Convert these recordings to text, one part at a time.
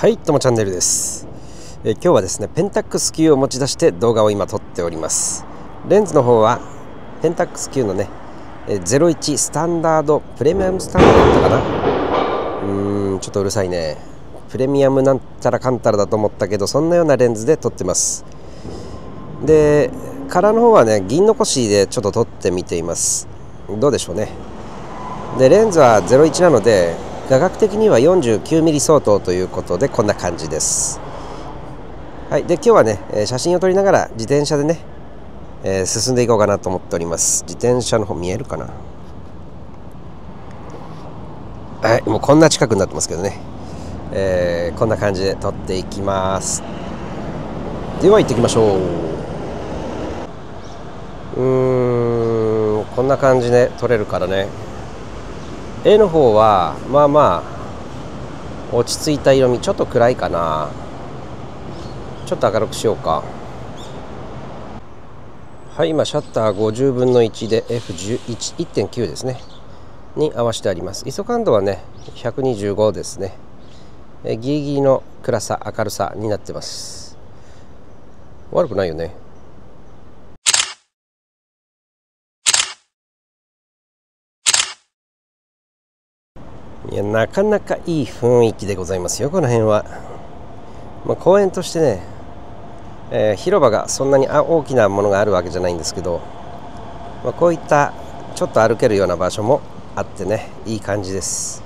はいともチャンネルです。え今日はですねペンタックス Q を持ち出して動画を今撮っております。レンズの方はペンタックス Q のねえ01スタンダードプレミアムスタンダードだったかな。うーんちょっとうるさいね。プレミアムなんたらかんたらだと思ったけどそんなようなレンズで撮ってます。でカラーの方はね銀残しでちょっと撮ってみています。どうでしょうね。でレンズは01なので画角的には 49mm 相当ということでこんな感じです。はいで今日はね写真を撮りながら自転車でね、えー、進んでいこうかなと思っております。自転車の方見えるかな？はいもうこんな近くになってますけどね、えー、こんな感じで撮っていきます。では行ってきましょう。うーんこんな感じで撮れるからね。絵の方はまあまあ落ち着いた色味ちょっと暗いかな。ちょっと明るくしようか。はい今シャッター50分の1で F1.9 ですね。に合わせてあります。ISO 感度はね125ですね。えギリギリの暗さ明るさになってます。悪くないよね。いやなかなかいい雰囲気でございますよこの辺は、まあ、公園としてね、えー、広場がそんなに大きなものがあるわけじゃないんですけど、まあ、こういったちょっと歩けるような場所もあってねいい感じです。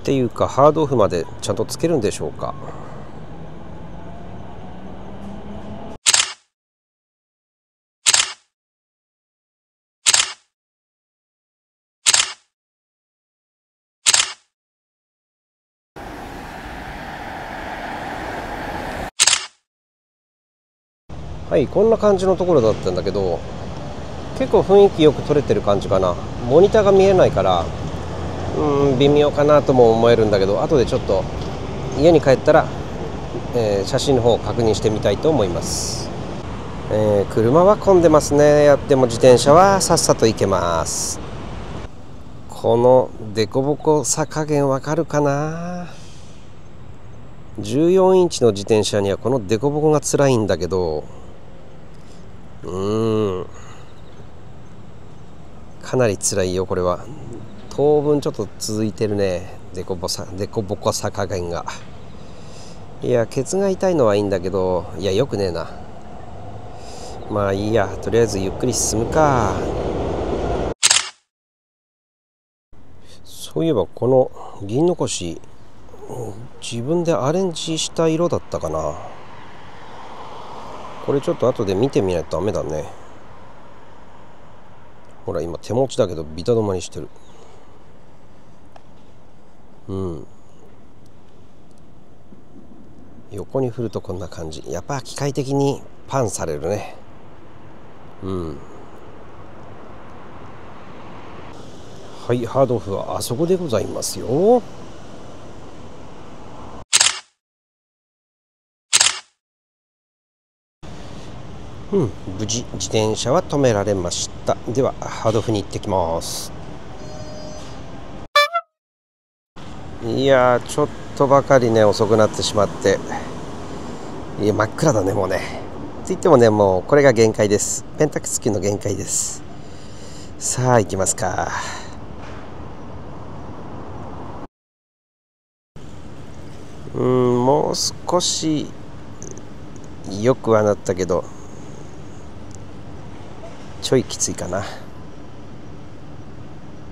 っていうかハードオフまでちゃんとつけるんでしょうか。はいこんな感じのところだったんだけど結構雰囲気よく撮れてる感じかな。モニターが見えないからうん微妙かなとも思えるんだけど後でちょっと家に帰ったら、えー、写真の方を確認してみたいと思います、えー、車は混んでますね。やっても自転車はさっさと行けます。この凸凹さ加減わかるかな？14インチの自転車にはこの凸凹が辛いんだけどうん。かなり辛いよこれは。当分ちょっと続いてるね。デコボサデコボコさ加減が。いやケツが痛いのはいいんだけどいやよくねえな。まあいいやとりあえずゆっくり進むか。そういえばこの銀残し自分でアレンジした色だったかな。これちょっと後で見てみないとダメだね。ほら今手持ちだけどビタ止まりしてる。うん。横に振るとこんな感じ。やっぱ機械的にパンされるね。うん。はいハードオフはあそこでございますよ。うん、無事自転車は止められました。ではハードオフに行ってきます。いやちょっとばかりね遅くなってしまって。いや真っ暗だねもうね。って言ってもねもうこれが限界です。ペンタクスキの限界です。さあ行きますか。うんもう少しよくはなったけど。ちょいきついかな。